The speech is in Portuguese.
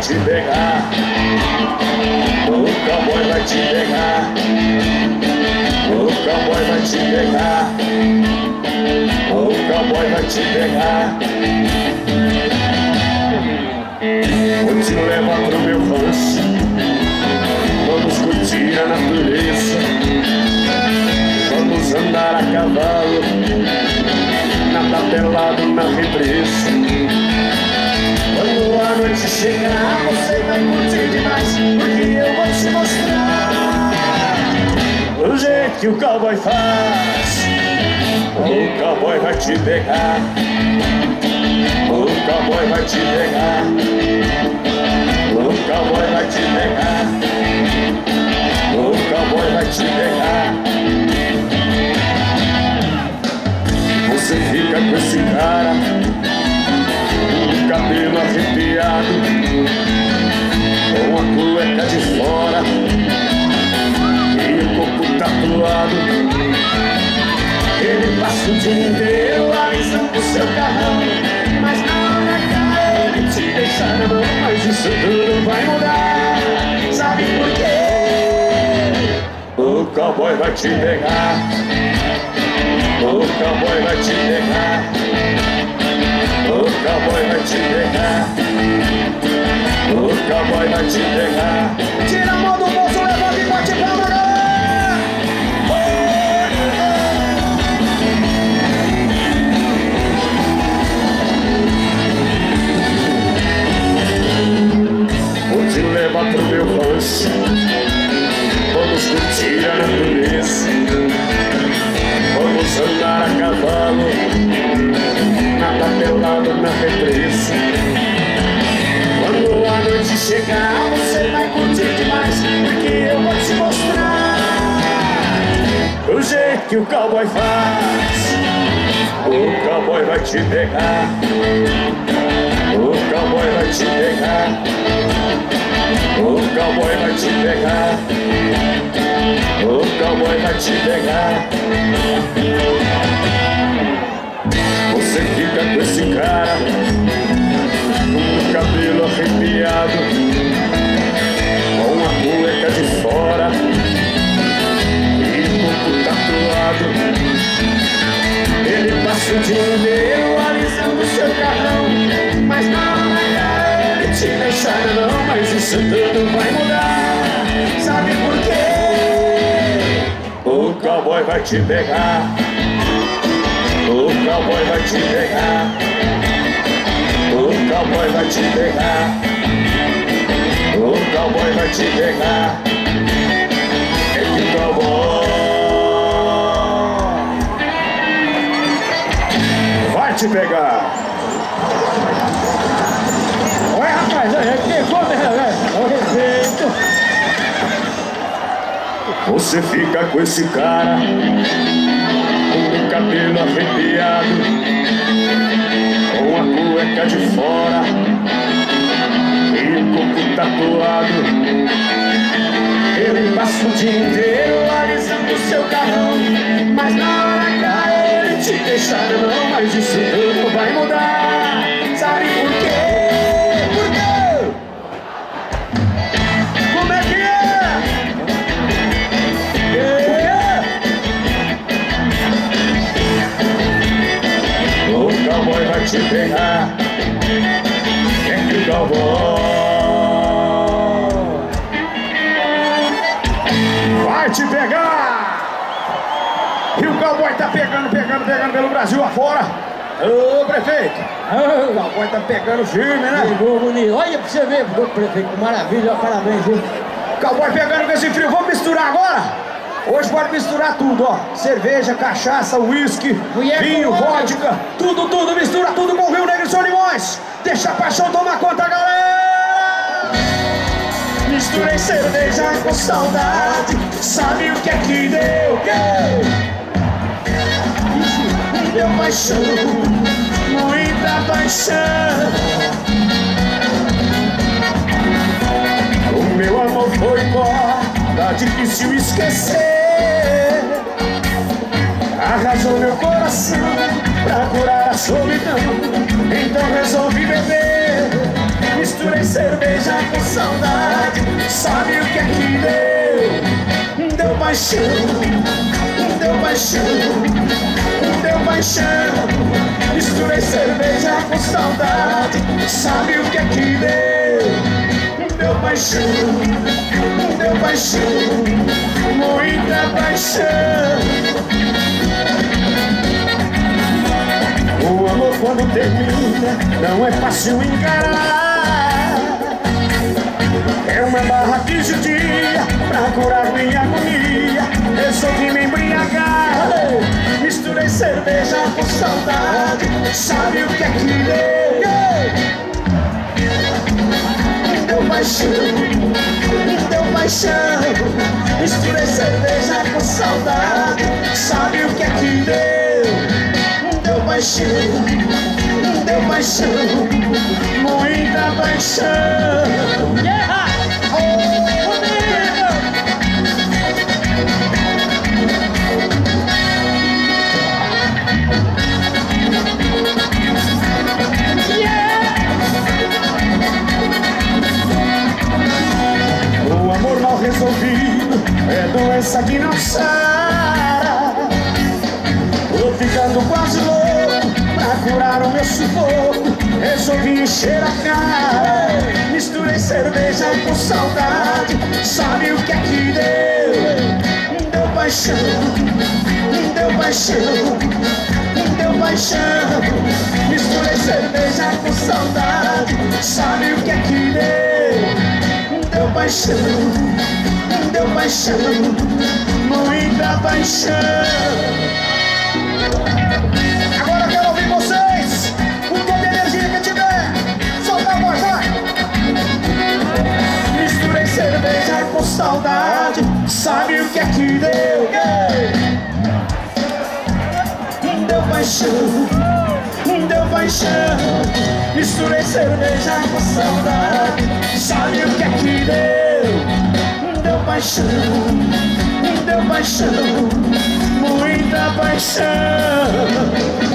te pegar. O cowboy vai te pegar. O cowboy vai te pegar. O cowboy vai te pegar. Vou te levar pro meu rancho. Vamos curtir a natureza. Vamos andar a cavalo. Nada pelado na represa. Noite chegar, você vai curtir demais. Porque eu vou te mostrar o jeito que o cowboy faz. O cowboy vai te pegar. O cowboy vai te pegar. O cowboy vai te pegar. Tatuado. Ele passa o dia inteiro alisando o seu carrão, mas na hora H ele te deixa na mão. Mas isso tudo vai mudar, sabe por quê? O cowboy vai te pegar. O cowboy vai te pegar. O cowboy vai te pegar. O cowboy vai te pegar. Vamos curtir a natureza. Vamos andar a cavalo. Nada pelado na represa. Quando a noite chegar Você vai curtir demais Porque eu vou te mostrar O jeito que o cowboy faz. O cowboy vai te pegar. O cowboy vai te pegar cowboy vai te pegar. O cowboy vai te pegar. Você fica com esse cara Com o cabelo arrepiado isso tudo vai mudar Sabe por quê? O cowboy vai te pegar. O cowboy vai te pegar. O cowboy vai te pegar. O cowboy vai te pegar. O cowboy vai te pegar. Oi, rapaz, é que conta, velho. O respeito. Você fica com esse cara Com o cabelo arrepiado Com a cueca de fora E o corpo tatuado. Ele passa o dia inteiro alisando seu carrão Mas na hora H ele te deixa na mão Mas isso cowboy vai te pegar. Quem que o cowboy vai te pegar? E o cowboy tá pegando, pegando, pegando pelo Brasil afora. Ô prefeito, o cowboy tá pegando firme, né? Chegou bonito. Olha pra você ver, prefeito, maravilha, parabéns, viu? Cowboy pegando com esse frio. Vamos misturar agora? Hoje pode misturar tudo, ó. Cerveja, cachaça, uísque, vinho, vodka. Tudo, tudo, mistura tudo com Rio Negro e São Limões. Deixa a paixão tomar conta, galera! Misturei cerveja com saudade. Sabe o que é que deu? Me deu paixão, muita paixão. Solidão. Então resolvi beber. Misturei cerveja com saudade Sabe o que é que deu? Deu paixão Deu paixão Deu paixão Misturei cerveja com saudade Sabe o que é que deu? Deu paixão Deu paixão Muita paixão quando termina não é fácil encarar. É uma barra que judia pra curar minha agonia. Resolvi me embriagar. Misturei cerveja com saudade. Sabe o que é que deu? Deu paixão, deu paixão. Misturei cerveja paixão, paixão, muita paixão. Yeah! Oh, O amor mal resolvido é doença que não sara. Sufoco Resolvi encher a cara. Misturei cerveja com saudade. Sabe o que é que deu? Deu paixão Deu paixão Deu paixão. Misturei cerveja com saudade. Sabe o que é que deu? Deu paixão Deu paixão. Muita paixão Paixão Deu paixão Misturei cerveja com saudade Sabe o que é que deu? Deu paixão Deu paixão Muita paixão